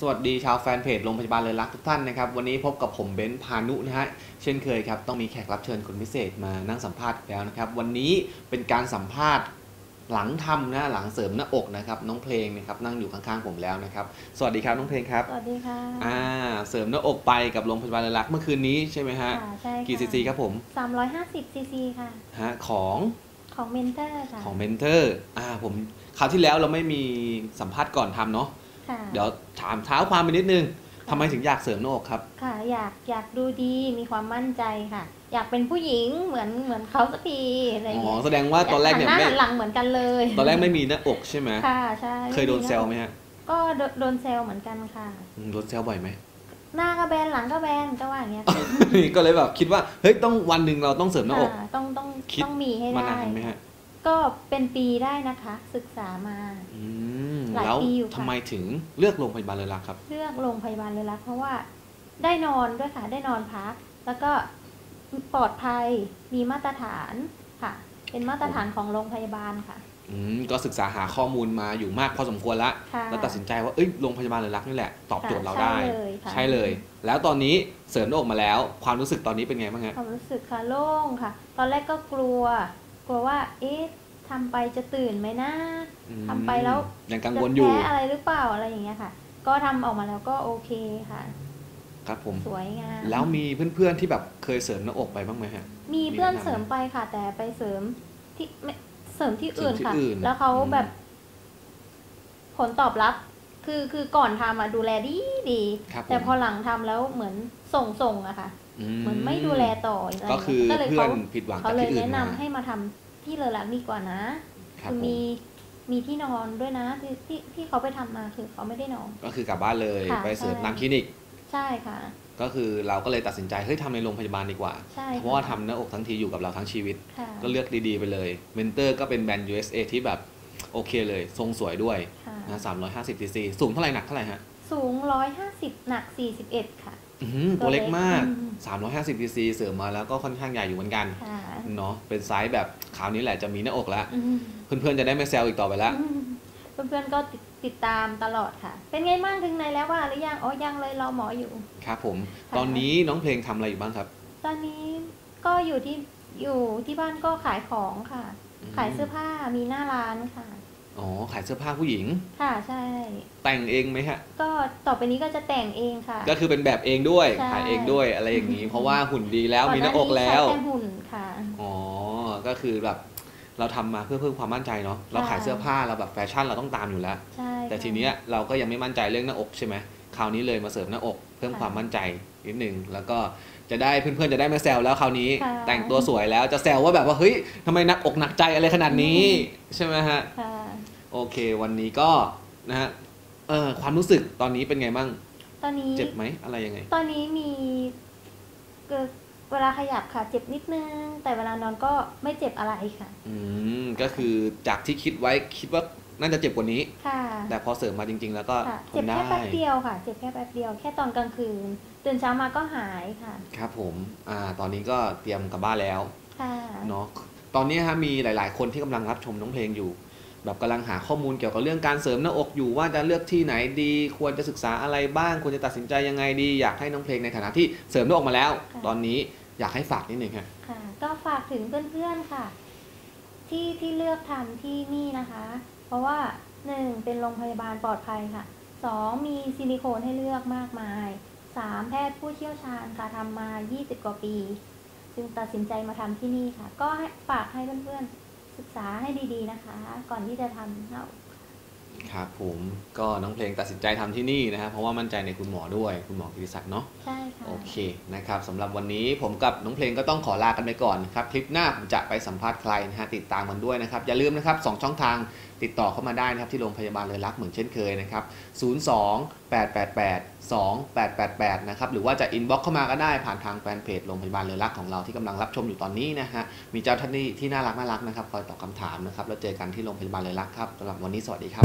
สวัสดีชาวแฟนเพจโรงพยาบาลเลอลักษณ์ทุกท่านนะครับ วันนี้พบกับผมเบนซ์พานุนะฮะเช่นเคยครับ ต้องมีแขกรับเชิญคนพิเศษมานั่งสัมภาษณ์อีกแล้วนะครับ วันนี้เป็นการสัมภาษณ์หลังทำนะหลังเสริมหน้าอกนะครับ น้องเพลงนะครับนั่งอยู่ข้างๆผมแล้วนะครับ สวัสดีครับน้องเพลงครับสวัสดีค่ะอ่าเสริมหน้าอกไปกับโรงพยาบาลเลอลักษณ์เมื่อคืนนี้ใช่ไหมฮะค่ะใช่ค่ะกี่ซีซีครับผม350ซีซีค่ะฮะของของ Mentor ค่ะของเมนเทอร์อ่าผมคราวที่แล้วเราไม่มีสัมภาษณ์ก่อนทำเนาะ ค่ะเดี๋ยวถามเท้าความไปนิดนึงทำไมถึงอยากเสริมหน้าอกครับ ค่ะ อยากอยากดูดีมีความมั่นใจค่ะ อยากเป็นผู้หญิงเหมือนเหมือนเขาสักทีอะไรอย่างอ๋อเงี้ยแสดงว่าตอนแรกเนี่ยหัหไม่น้าหันหลังเหมือนกันเลยตอนแรกไม่มีหน้าอกใช่ไหมค่ะใช่เคยโดนเซลไหมฮะก็โดโดนเซลเหมือนกันค่ะ อืมโดนเซลบ่อยไหม หน้าก็แบนหลังก็แบนก็ว่าอย่างเงี้ยก็เลยแบบคิดว่าเฮ้ยต้องวันหนึ่งเราต้องเสริมหน้าอก ค่ะต้องต้องคิด ต้องมีให้มาได้นานไหมฮะ ก็เป็นปีได้นะคะ ศึกษามา อืมหลายแล้วปีอยู่ค่ะ ทำไมถึงเลือกโรงพยาบาลเลยล่ะครับ เลือกโรงพยาบาลเลยละเพราะว่าได้นอนด้วยค่ะ ได้นอนพัก แล้วก็ปลอดภัยมีมาตรฐานค่ะ เป็นมาตรฐานของโรงพยาบาลค่ะ อืมก็ศึกษาหาข้อมูลมาอยู่มากพอสมควรละค่ะแล้วตัดสินใจว่าเอ้ยโรงพยาบาลเลยรักนี่แหละ ตอบโจทย์เราได้ ใช่เลยค่ะ ใช่เลย แล้วตอนนี้เสริมหน้าอกมาแล้ว ความรู้สึกตอนนี้เป็นไงบ้างฮะความรู้สึกค่ะโล่งค่ะ ตอนแรกก็กลัว กลัวว่าเอ๊ะทำไปจะตื่นไหมนะอืมทำไปแล้วยังกังจะวลอยู่แพ้อะไรหรือเปล่าอะไรอย่างเงี้ยค่ะ ก็ทำออกมาแล้วก็โอเคค่ะ ครับผมสวยงามแล้วมีเพื่อนๆที่แบบเคยเสริมหน้าอกไปบ้างไหมฮะมีเพื่อนมีแนะนำไหมเสริมไปค่ะ แต่ไปเสริมที่ไม่เสริมที่อื่นเสริมที่ค่ะอื่นแล้วเขาอืมแบบ ผลตอบรับ คือคือก่อนทำอะดูแลดีดีครับผมแต่พอหลังทำแล้วเหมือนส่งส่งอะค่ะ เหมือนไม่ดูแลต่ออะไรก็คือก็เลยเพื่อนเขาผิดหวังเขาจากเลยที่อื่แนะนนำมาให้มาทำที่เลอรักดีกว่านะครับคือผมมีมีที่นอนด้วยนะที่ที่ที่เขาไปทำมาคือเขาไม่ได้นอน ก็คือกลับบ้านเลยค่ะไปเสริมใช่ตามคลินิก ใช่ค่ะ ก็คือเราก็เลยตัดสินใจเฮ้ยทำในโรงพยาบาลดีกว่าใช่เพราะว่าทำหน้าอกทั้งทีอยู่กับเราทั้งชีวิตค่ะก็เลือกดีๆไปเลยMentor ก็เป็นแบรนด์ USA ที่แบบโอเคเลย ทรงสวยด้วย ค่ะนะ350 cc สูงเท่าไหร่หนักเท่าไหร่ฮะสูงร้อยห้าสิบหนักสี่สิบเอ็ดค่ะอื้อหือตัวเล็กมากอืม350 cc เสริมมาแล้วก็ค่อนข้างใหญ่อยู่เหมือนกันค่ะเนาะเป็นไซส์แบบคราวนี้แหละจะมีหน้าอกแล้วอืมเพื่อนๆจะได้ไม่แซวอีกต่อไปแล้วอืมเพื่อนๆก็ติดติดตามตลอดค่ะ เป็นไงบ้างถึงไหนแล้วว่าหรือยังอ๋อยังเลยรอหมออยู่ ครับผมค่ะตอนนี้น้องเพลงทำอะไรอยู่บ้างครับ ตอนนี้ก็อยู่ที่อยู่ที่บ้านก็ขายของค่ะอืมขายเสื้อผ้ามีหน้าร้านค่ะ อ๋อขายเสื้อผ้าผู้หญิง ค่ะใช่ แต่งเองไหมฮะ ก็ต่อไปนี้ก็จะแต่งเองค่ะ ก็คือเป็นแบบเองด้วยใช่ ขายเองด้วยอะไรอย่างนี้ เพราะว่าหุ่นดีแล้วมีหน้าอกแล้วก่อนน้านี้ใช้แค่หุ่นค่ะ อ๋อก็คือแบบเราทำมาเพื่อเพิ่มความมั่นใจเนาะเราขายเสื้อผ้าเราแบบแฟชั่นเราต้องตามอยู่แล้ว ใช่แต่ค่ะ ทีเนี้ยเราก็ยังไม่มั่นใจเรื่องหน้าอกใช่ไหมคราวนี้เลยมาเสริมหน้าอก เพิ่มค่ะความมั่นใจนิดนึงแล้วก็จะได้เพื่อนๆจะได้ไม่แซวแล้วคราวนี้ ค่ะแต่งตัวสวยแล้วจะแซวว่าแบบว่าเฮ้ยทำไมหนักอกหนักใจอะไรขนาดนี้ใช่ไหมฮะ ค่ะ โอเค วันนี้ก็นะฮะเออความรู้สึกตอนนี้เป็นไงบ้างตอนนี้เจ็บไหมอะไรยังไง ตอนนี้มีเกิดเวลาขยับค่ะ เจ็บนิดนึง แต่เวลานอนก็ไม่เจ็บอะไรค่ะ อืมก็คือจากที่คิดไว้คิดว่าน่าจะเจ็บกว่านี้ ค่ะ แต่พอเสริมมาจริง ๆ แล้วก็ค่ะทเจ็บนได้ แค่แป๊บเดียวค่ะ เจ็บแค่แป๊บเดียว แค่ตอนกลางคืน ตื่นเช้ามาก็หายค่ะ ครับผม อ่า ตอนนี้ก็เตรียมกลับบ้านแล้วค่ะ เนาะ ตอนนี้ฮะมีหลาย ๆ คนที่กำลังรับชมน้องเพลงอยู่ แบบกำลังหาข้อมูลเกี่ยวกับเรื่องการเสริมหน้าอกอยู่ว่าจะเลือกที่ไหนดี ควรจะศึกษาอะไรบ้าง ควรจะตัดสินใจยังไงดีอยากให้น้องเพลงในฐานะที่เสริมหน้าอกมาแล้ว ตอนนี้อยากให้ฝากนิดนึงฮะค่ะ ก็ฝากถึงเพื่อนๆค่ะ ที่ที่เลือกทำที่นี่นะคะ เพราะว่าหนึ่งเป็นโรงพยาบาลปลอดภัยค่ะสองมีซิลิโคนให้เลือกมากมายสามแพทย์ผู้เชี่ยวชาญค่ะทำมา 20 กว่าปี จึงตัดสินใจมาทำที่นี่ค่ะ ก็ให้ฝากให้เพื่อนๆ ศึกษาให้ดีๆนะคะ ก่อนที่จะทำเนาะ ครับผมก็น้องเพลงตัดสินใจทำที่นี่นะครับเพราะว่ามั่นใจในคุณหมอด้วยคุณหมอกิติศักดิ์เนาะใช่ค่ะโอเคนะครับสำหรับวันนี้ผมกับน้องเพลงก็ต้องขอลากันไปก่อนนะครับคลิปหน้าผมจะไปสัมภาษณ์ใครนะฮะติดตามกันด้วยนะครับอย่าลืมนะครับสองช่องทางติดต่อเข้ามาได้นะครับที่โรงพยาบาลเลยรักเหมือนเช่นเคยนะครับ 02 888 2888 นะครับ หรือว่าจะอินบ็อกเข้ามาก็ได้ผ่านทางแฟนเพจโรงพยาบาลเลยรักของเราที่กำลังรับชมอยู่ตอนนี้นะฮะ มีเจ้าท่านที่ที่น่ารักน่ารักนะครับคอยตอบคำถามนะครับ แล้วเจอกันที่โรงพยาบาลเลยรักครับสำหรับวันนี้สวัสดีครับ